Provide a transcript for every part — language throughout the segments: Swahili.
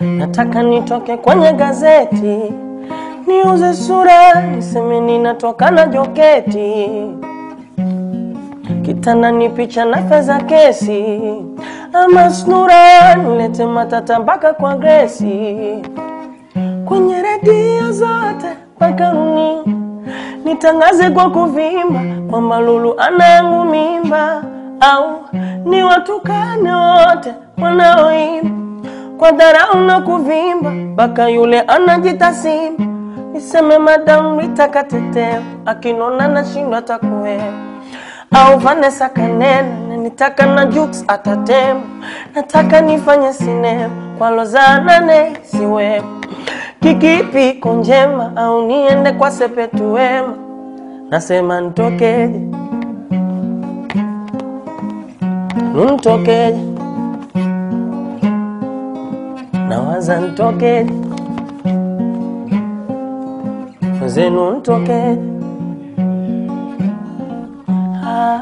Nataka nitoke kwenye gazeti niuze sura, niseme ninatoka na joketi, kitana ni picha na feza kesi, ama snura nilete matata mpaka kwa Gresi. Nitangaze kwa kuvimba kwamba Lulu anangu mimba, au ni watukane wote wanaoimba? Kwa dharau na kuvimba mpaka yule anajitasimba, niseme madamu itakatetea akinona na shindo takuwepo au Vanessa Kanena na nitaka na Jux atatema, nataka nifanye sinema kwa Lozana ne siwepo, kikipi konjema au niende kwa Sepetu Wema, nasema ntokeje, ntokeje, nawaza ntokeje, zenu ntokeje Ah,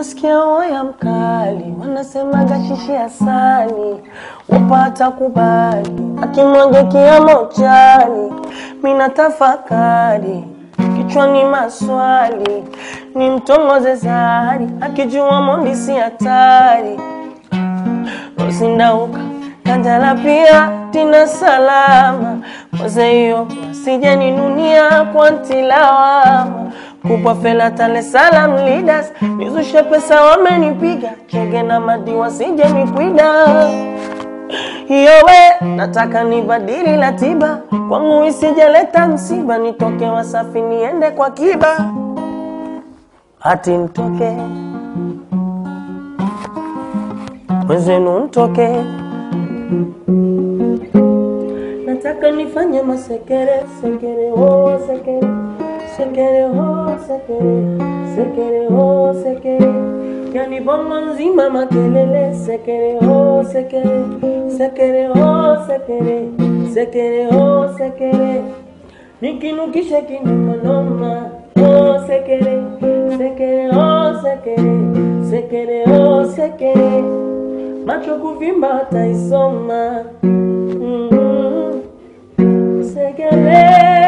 Nasikia waya mkali wanasemaga shishi asali upata kubali akimwage kiamo chani. mina tafakari kichwani maswali ni mtongoze zari akijua mondi si hatari usindauka Kandala pia tina salama. Mwaze hiyo sijaninunia kwa ntilawama Kubwa fela tale salam leaders Nizushe pesa wamenipiga. Chege na madiwa sije nikwida Yowe, we nataka nibadili ratiba kwangu isijeleta msiba. Nitoke Wasafi niende kwa Kiba. Hati ntoke mwenzenu mtoke, nataka nifanye masekere sekere oh sekere sekere oh sekere sekere oh sekere yani bongo nzima makelele sekere oh sekere sekere oh sekere sekere oh sekere nikinukishe kinomanoma oh sekere sekere oh sekere sekere oh sekere macho kuvimba ataisoma mm -hmm. sekere